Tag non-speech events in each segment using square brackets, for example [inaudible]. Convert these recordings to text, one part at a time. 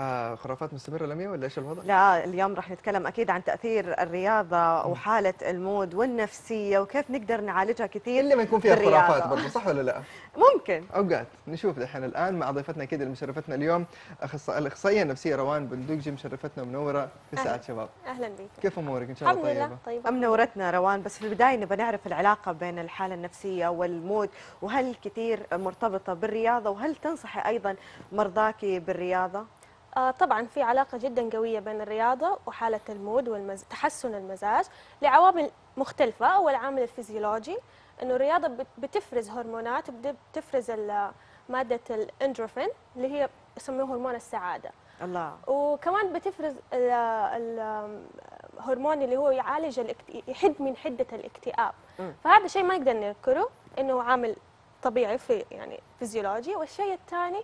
آه خرافات مستمرة لميا ولا إيش الوضع؟ لا اليوم راح نتكلم أكيد عن تأثير الرياضة وحالة ال mood والنفسية وكيف نقدر نعالجها كثير الا ما يكون فيها بالرياضة. خرافات برضه صح ولا لا؟ [laughs] ممكن أوقات نشوف دحين الآن مع ضيفتنا أكيد اللي مشرفتنا اليوم أخص... الأخصائية النفسية روان بندقجي مشرفتنا ومنوره في ساعه أهلا. شباب أهلا بك كيف أمورك إن شاء الله الحمد طيبة؟ لله طيبه منورتنا روان بس في البداية نبغى نعرف العلاقة بين الحالة النفسية وال mood وهل كثير مرتبطة بالرياضة وهل تنصحي أيضا مرضاكي بالرياضة؟ آه طبعا في علاقة جدا قوية بين الرياضة وحالة ال mood وتحسن المزاج لعوامل مختلفة اول عامل الفيزيولوجي. إنه الرياضة بت- بتفرز هرمونات بت- بتفرز مادة الإندروفين اللي هي يسموه هرمون السعادة. الله. وكمان بتفرز ال- ال- الهرمون اللي هو يعالج. يحد من حدة الاكتئاب. فهذا شيء ما نقدر ننكره إنه عامل طبيعي في يعني فيزيولوجي. والشيء الثاني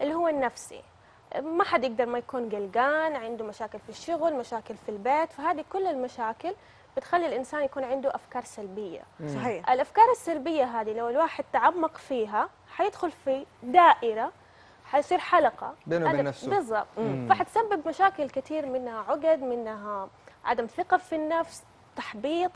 اللي هو النفسي. ما حد يقدر ما يكون قلقان عنده مشاكل في الشغل مشاكل في البيت فهذه كل المشاكل بتخلي الإنسان يكون عنده أفكار سلبية. صحيح. الأفكار السلبية هذه لو الواحد تعمق فيها حيدخل في دائرة حيصير حلقة. بينه وبين نفسه. بالضبط. فحتسبب مشاكل كثير منها عقد منها عدم ثقة في النفس تحبيط.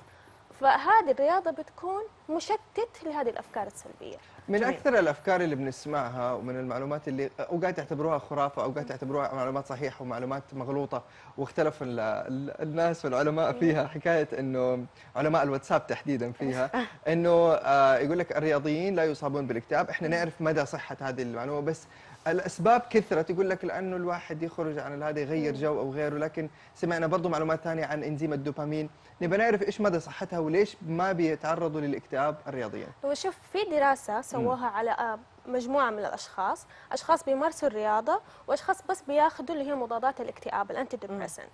فهذه الرياضة بتكون مشتت لهذه الأفكار السلبية من جميل. أكثر الأفكار اللي بنسمعها ومن المعلومات اللي أوقات يعتبروها خرافة أوقات يعتبروها معلومات صحيحة ومعلومات مغلوطة واختلف ال- ال- الناس والعلماء فيها حكاية إنه علماء الواتساب تحديدا فيها [laughs] إنه آه، يقول لك الرياضيين لا يصابون بالاكتئاب إحنا نعرف مدى صحة هذه المعلومة بس الأسباب كثرت. يقول لك لأنه الواحد يخرج عن هذا يغير جو أو غيره. لكن سمعنا برضو معلومات ثانية عن إنزيم الدوبامين. نبغى نعرف إيش مدى صحتها وليش ما بيتعرضوا للاكتئاب الرياضيين وشوف في دراسة سووها على آه، مجموعة من الأشخاص. أشخاص بيمارسوا الرياضة وأشخاص بس بياخذوا اللي هي مضادات الاكتئاب ال antidepressant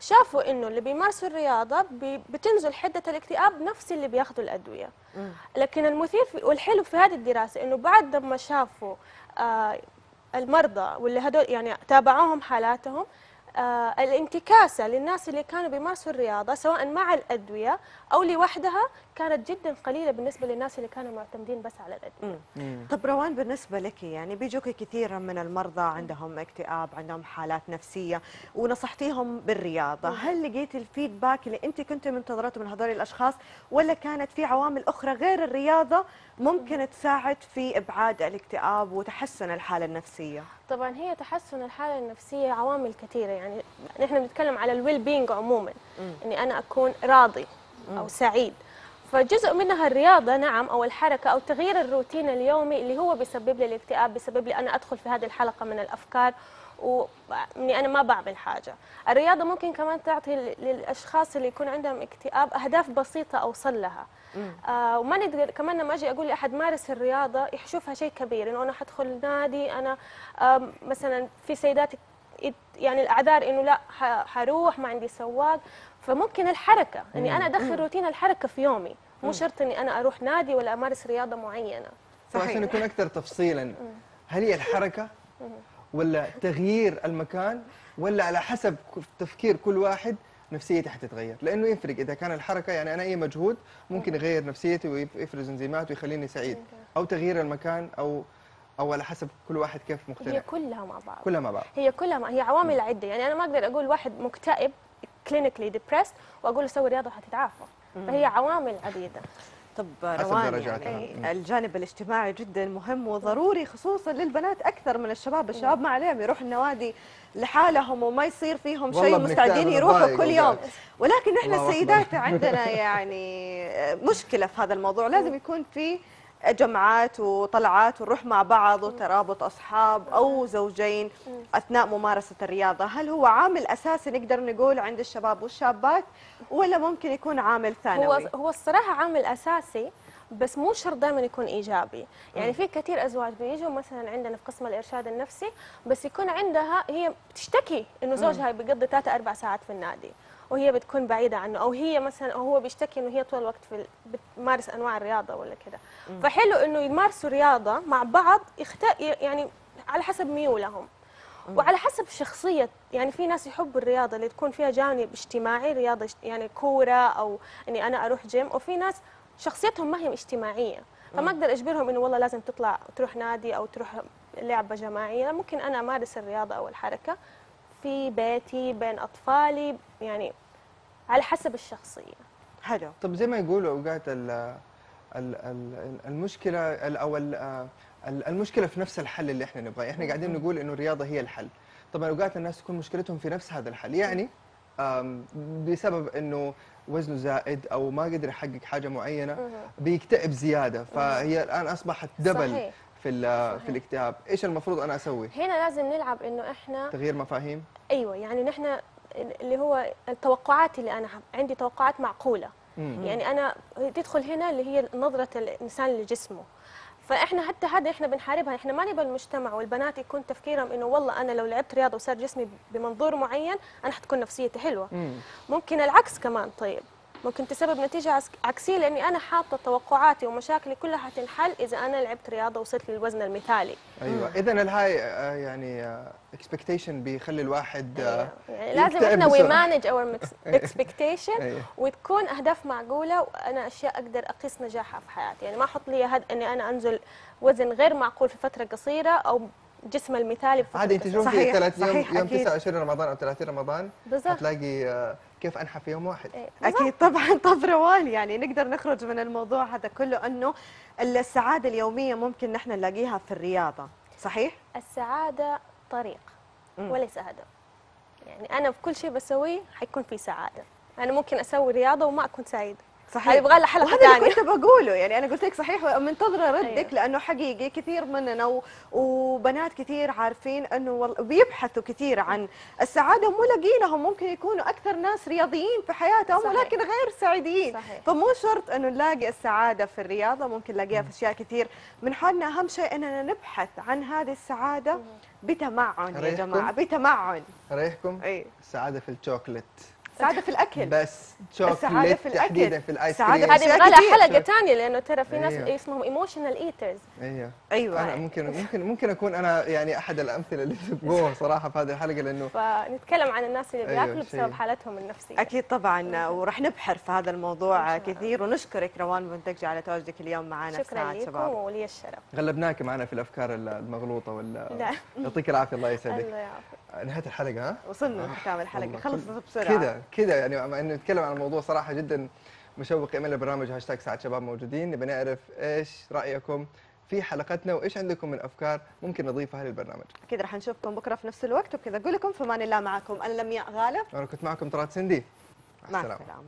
شافوا إنه اللي بيمارسوا الرياضة بي- بتنزل حدة الاكتئاب نفس اللي بياخذوا الأدوية. لكن المثير والحلو في هذه الدراسة إنه بعد ما شافوا آه المرضى واللي هدول يعني تابعوهم حالاتهم الانتكاسة للناس اللي كانوا بيمارسوا الرياضة سواء مع الأدوية أو لوحدها كانت جدا قليلة بالنسبة للناس اللي كانوا معتمدين بس على الأدوية. مم. طب روان بالنسبة لك يعني بيجوك كثير من المرضى عندهم اكتئاب عندهم حالات نفسية ونصحتيهم بالرياضة. هل لقيتي الفيدباك اللي أنت كنت منتظرته من هذول الأشخاص ولا كانت في عوامل أخرى غير الرياضة ممكن تساعد في إبعاد الاكتئاب وتحسن الحالة النفسية؟ طبعا هي تحسن الحالة النفسية عوامل كثيرة. يعني نحن بنتكلم على الويل بينج عموما إني أنا أكون راضي أو سعيد. فجزء منها الرياضة نعم أو الحركة أو تغيير الروتين اليومي اللي هو بيسبب لي الاكتئاب بيسبب لي أنا أدخل في هذه الحلقة من الأفكار وإني أنا ما بعمل حاجة. الرياضة ممكن كمان تعطي للأشخاص اللي يكون عندهم اكتئاب أهداف بسيطة أوصل لها آه وما نقدر كمان لما أجي أقول لأحد مارس الرياضة يشوفها شيء كبير إنه أنا حدخل نادي أنا آم، مثلا في سيدات يعني الأعذار إنه لا حروح ما عندي سواق. فممكن الحركة اني أنا ادخل روتين الحركة في يومي. مو شرط إني أنا أروح نادي ولا أمارس رياضة معينة. صحيح. عشان نكون أكثر تفصيلا هل هي الحركة ولا تغيير المكان ولا على حسب تفكير كل واحد نفسيتي حتتغير؟ لأنه يفرق. إذا كان الحركة يعني أنا أي مجهود ممكن يغير نفسيتي ويفرز إنزيمات ويخليني سعيد. أو تغيير المكان أو أو على حسب كل واحد كيف هي مقتنع كلها مع بعض. كلها مع بعض. هي كلها مع هي عوامل عدة. يعني أنا ما أقدر أقول واحد مكتئب clinically depressed وأقول له سوي رياضه حتتعافى فهي عوامل عديدة. طب روان. يعني الجانب الاجتماعي جدا مهم وضروري خصوصا للبنات أكثر من الشباب، الشباب ما عليهم يروحوا النوادي لحالهم وما يصير فيهم شيء مستعدين يروحوا كل يوم،. ولكن إحنا. السيدات [laughs] عندنا يعني مشكلة في هذا الموضوع، لازم يكون في جمعات وطلعات ونروح مع بعض وترابط أصحاب أو زوجين أثناء ممارسة الرياضة، هل هو عامل أساسي نقدر نقول عند الشباب والشابات ولا ممكن يكون عامل ثانوي؟ هو هو الصراحة عامل أساسي بس مو شرط دائما يكون إيجابي. يعني في كثير أزواج بيجوا مثلا عندنا في قسم الإرشاد النفسي بس يكون عندها هي بتشتكي إنه زوجها بيقضي ثلاثة أربع ساعات في النادي. وهي بتكون بعيدة عنه أو هي مثلا أو هو بيشتكي إنه هي طول الوقت في بتمارس أنواع الرياضة ولا كذا فحلو إنه يمارسوا رياضة مع بعض يخت... يعني على حسب ميولهم. وعلى حسب شخصية يعني في ناس يحبوا الرياضة اللي تكون فيها جانب اجتماعي رياضة يعني كورة أو إني أنا أروح جيم وفي ناس شخصيتهم ما هي اجتماعية. فما أقدر أجبرهم إنه والله لازم تطلع تروح نادي أو تروح لعبة جماعية ممكن أنا أمارس الرياضة أو الحركة. في بيتي بين أطفالي يعني على حسب الشخصية. حلو. طب زي ما يقولوا أوقات ال ال- ال- المشكلة ال- أو ال- ال- المشكلة في نفس الحل اللي إحنا نبغاه، إحنا قاعدين نقول إنه الرياضة هي الحل. طبعا أوقات الناس تكون مشكلتهم في نفس هذا الحل، يعني بسبب إنه وزنه زائد أو ما قدر يحقق حاجة معينة. بيكتئب زيادة، فهي الآن أصبحت دبل. صحيح. في ال- في الاكتئاب، إيش المفروض أنا أسوي؟ هنا لازم نلعب إنه إحنا تغيير مفاهيم؟ أيوة يعني نحن اللي هو التوقعات اللي أنا ح- عندي توقعات معقولة مم. يعني أنا تدخل هنا اللي هي نظرة الإنسان لجسمه فإحنا حتى هذا إحنا بنحاربها إحنا ما نبغى المجتمع والبنات يكون تفكيرهم إنه والله أنا لو لعبت رياضة وصار جسمي بمنظور معين أنا حتكون نفسيتي حلوة مم. ممكن العكس كمان طيب ممكن تسبب نتيجة عس- عكسية لأني أنا حاطة توقعاتي ومشاكلي كلها حتنحل إذا أنا لعبت رياضة وصلت للوزن المثالي أيوه اذا ال high آه، يعني expectation بيخلي الواحد آه، يعني لازم إحنا we. manage our expectation أيوة. وتكون أهداف معقولة وأنا أشياء أقدر أقيس نجاحها في حياتي يعني ما أحط لي هدف إني أنا أنزل وزن غير معقول في فترة قصيرة أو جسم المثالي في فترة عادي قصيرة. تشوفي صحيح، 30 يوم صحيح، يوم أكيد. 29 رمضان أو 30 رمضان بالظبط هتلاقي آه، كيف أنحى في يوم واحد؟ إيه،. أكيد طبعا طب روان يعني نقدر نخرج من الموضوع هذا كله أنه السعادة اليومية ممكن نحن نلاقيها في الرياضة صحيح؟ السعادة طريق. وليس هدف يعني أنا في كل شيء بسويه حيكون في سعادة. أنا ممكن أسوي رياضة وما أكون سعيدة. صحيح. يبغى لها حلقة وهذا ثانية. كنت بقوله. يعني أنا قلت لك صحيح ومنتظرة ردك أيوة. لأنه حقيقي كثير مننا و- وبنات كثير عارفين أنه بيبحثوا كثير عن السعادة ومو لاقينهم ممكن يكونوا أكثر ناس رياضيين في حياتهم صحيح. ولكن غير سعيدين. صحيح. فمو شرط أنه نلاقي السعادة في الرياضة ممكن نلاقيها في أشياء كثير. من حالنا أهم شيء أننا نبحث عن هذه السعادة بتمعن يا؟ جماعة بتمعن. أريحكم؟ إي. السعادة في الشوكليت. سعادة في الأكل. بس شوكليت في الأكل. تحديدا في الآيس السعادة كريم. في هذه يبغى لها. حلقة ثانية لأنه ترى في ناس أيوة. اسمهم emotional eaters أيوه. أيوه. أنا ممكن ممكن ممكن أكون أنا يعني أحد الأمثلة اللي تبغوها [laughs] صراحة في هذه الحلقة لأنه فنتكلم عن الناس اللي أيوة، بياكلوا شيء. بسبب حالتهم النفسية. أكيد طبعا ورح نبحر في هذا الموضوع. كثير ونشكرك روان بندقجي على تواجدك اليوم معنا في شكرا لكم ولي الشرف. غلبناك معنا في الأفكار المغلوطة ولا لا. يعطيك العافية الله يسعدك. [laughs] الله يعافيك. نهاية الحلقة ها؟ وصلنا لختام الحلقة. خلصت بسرعة. كذا كذا يعني مع إنه نتكلم عن الموضوع صراحة جدا مشوق. إيميل البرنامج هاشتاج ساعه شباب موجودين. نبي نعرف إيش رأيكم في حلقتنا وإيش عندكم من أفكار ممكن نضيفها للبرنامج أكيد رح نشوفكم بكرة في نفس الوقت. وبكذا أقول لكم في أمان الله معكم. أنا لمياء غالب أنا كنت معكم طلعت سندي. مع السلامة. السلامة.